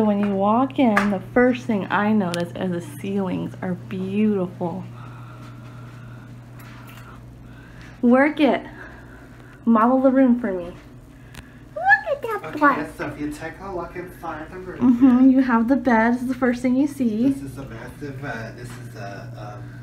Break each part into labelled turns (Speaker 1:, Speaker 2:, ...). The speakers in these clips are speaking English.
Speaker 1: So when you walk in, the first thing I notice is the ceilings are beautiful. Work it. Model the room for me. Look at that
Speaker 2: Okay,
Speaker 1: black.
Speaker 2: so if you take a look inside the room,
Speaker 1: Mm-hmm. You have the bed. This is the first thing you see.
Speaker 2: this is a massive. Uh, this is a. Um,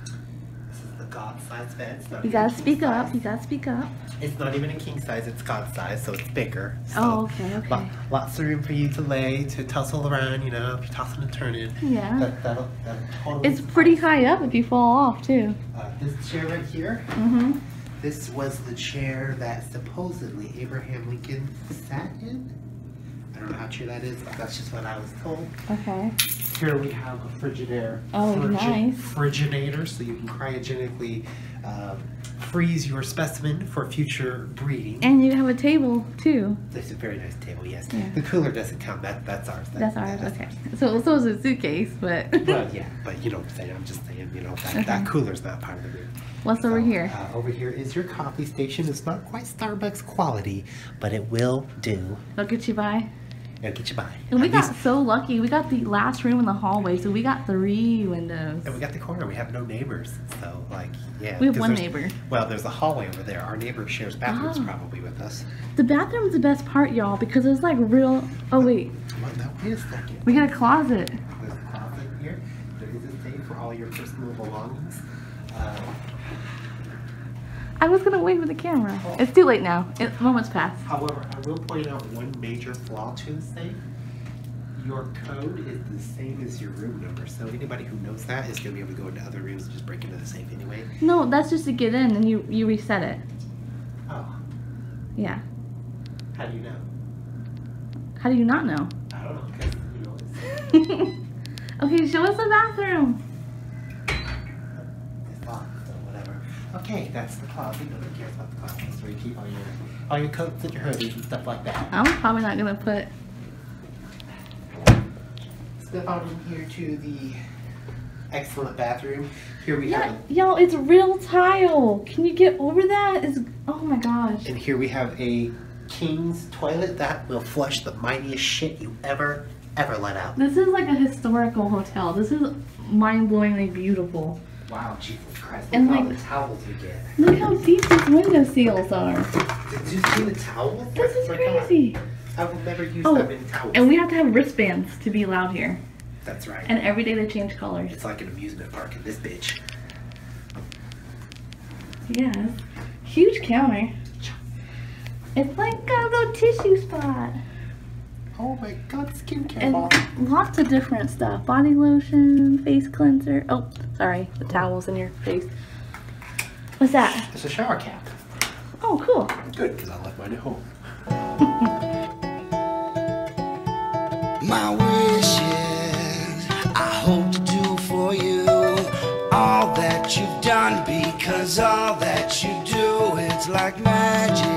Speaker 2: this is the God size bed.
Speaker 1: You gotta speak up. You gotta speak up.
Speaker 2: It's not even a king size. It's God size, so it's bigger. So
Speaker 1: Oh, okay, okay.
Speaker 2: lo- lots of room for you to lay, to tussle around. You know, if you're tossing and turning.
Speaker 1: Yeah.
Speaker 2: That, that'll, that'll totally
Speaker 1: It's pretty high up if you fall off too.
Speaker 2: Uh, this chair right here.
Speaker 1: Mm-hmm.
Speaker 2: This was the chair that supposedly Abraham Lincoln sat in. I don't know how true that is, but that's just what I was told.
Speaker 1: Okay.
Speaker 2: Here we have a Frigidaire.
Speaker 1: Oh, nice.
Speaker 2: Friginator, so you can cryogenically um, freeze your specimen for future breeding.
Speaker 1: And you have a table too.
Speaker 2: It's a very nice table, yes.
Speaker 1: Yeah.
Speaker 2: The cooler doesn't count. That that's ours. That-
Speaker 1: That's ours.
Speaker 2: that's
Speaker 1: Okay. So so is a suitcase, but
Speaker 2: Well, yeah, but you know what I'm saying. I'm just saying, you know, that,
Speaker 1: Okay.
Speaker 2: that cooler's not part of the room.
Speaker 1: what's over here?
Speaker 2: Uh, over here is your coffee station. It's not quite Starbucks quality, but it will do.
Speaker 1: Look at you by.
Speaker 2: It'll get you by.
Speaker 1: And we
Speaker 2: At
Speaker 1: got
Speaker 2: least-
Speaker 1: so lucky. We got the last room in the hallway, so we got three windows.
Speaker 2: and we got the corner. We have no neighbors, so like, yeah.
Speaker 1: We have one neighbor.
Speaker 2: Well, there's a hallway over there. Our neighbor shares bathrooms
Speaker 1: Ah.
Speaker 2: probably with us.
Speaker 1: The bathroom's the best part, y'all, because it's like real. Oh wait,
Speaker 2: Well, no, wait a second.
Speaker 1: we got a closet.
Speaker 2: There's a closet here. There is a safe for all your personal belongings. Uh,
Speaker 1: I was gonna wave with the camera. It's too late now. It, moments passed.
Speaker 2: However, I will point out one major flaw to the safe. Your code is the same as your room number, so anybody who knows that is going to be able to go into other rooms and just break into the safe anyway.
Speaker 1: No, that's just to get in, and you you reset it.
Speaker 2: Oh,
Speaker 1: Yeah.
Speaker 2: how do you know?
Speaker 1: How do you not know?
Speaker 2: I don't know, because, you know, it's,
Speaker 1: okay, show us the bathroom.
Speaker 2: it's locked, so whatever. Okay, that's the closet. Nobody cares about the closet. That's where you keep all your, all your coats and your hoodies and stuff like that.
Speaker 1: I'm probably not gonna put.
Speaker 2: Step on in here to the excellent bathroom. Here we
Speaker 1: Yeah,
Speaker 2: have,
Speaker 1: y'all, it's real tile. Can you get over that? Is oh my gosh.
Speaker 2: and here we have a king's toilet that will flush the mightiest shit you ever, ever let out.
Speaker 1: This is like a historical hotel. This is mind-blowingly beautiful.
Speaker 2: Wow, Jesus Christ! Look
Speaker 1: And,
Speaker 2: all
Speaker 1: like-
Speaker 2: the towels we get.
Speaker 1: Look how deep these window seals are.
Speaker 2: Did you see the towels?
Speaker 1: This is
Speaker 2: My God.
Speaker 1: Uh, crazy.
Speaker 2: I will never use
Speaker 1: Oh,
Speaker 2: that many towels.
Speaker 1: And we have to have wristbands to be allowed here.
Speaker 2: That's right.
Speaker 1: And every day they change colors.
Speaker 2: it's like an amusement park in this bitch.
Speaker 1: Yes. Huge counter. It's like a little tissue spot.
Speaker 2: Oh my God, skincare
Speaker 1: And lots of different stuff. Body lotion, face cleanser. Oh, sorry. The towels in your face. What's that?
Speaker 2: It's a shower cap.
Speaker 1: Oh, cool.
Speaker 2: Good, because I left mine at home.
Speaker 3: My wishes I hope to do for you all that you've done because all that you do it's like magic.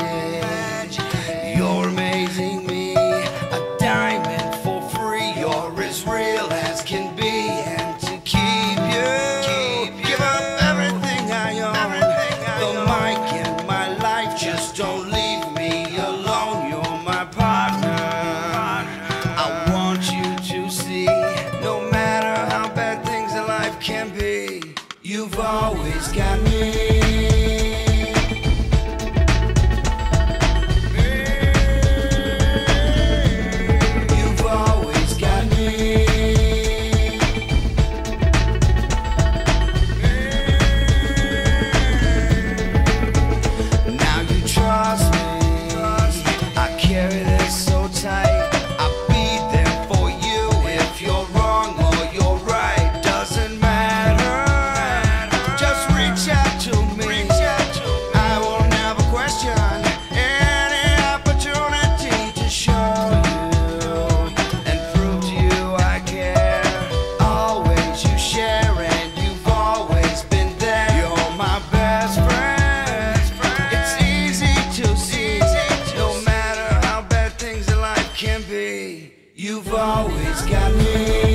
Speaker 3: Can be, you've always got me. you've always got me.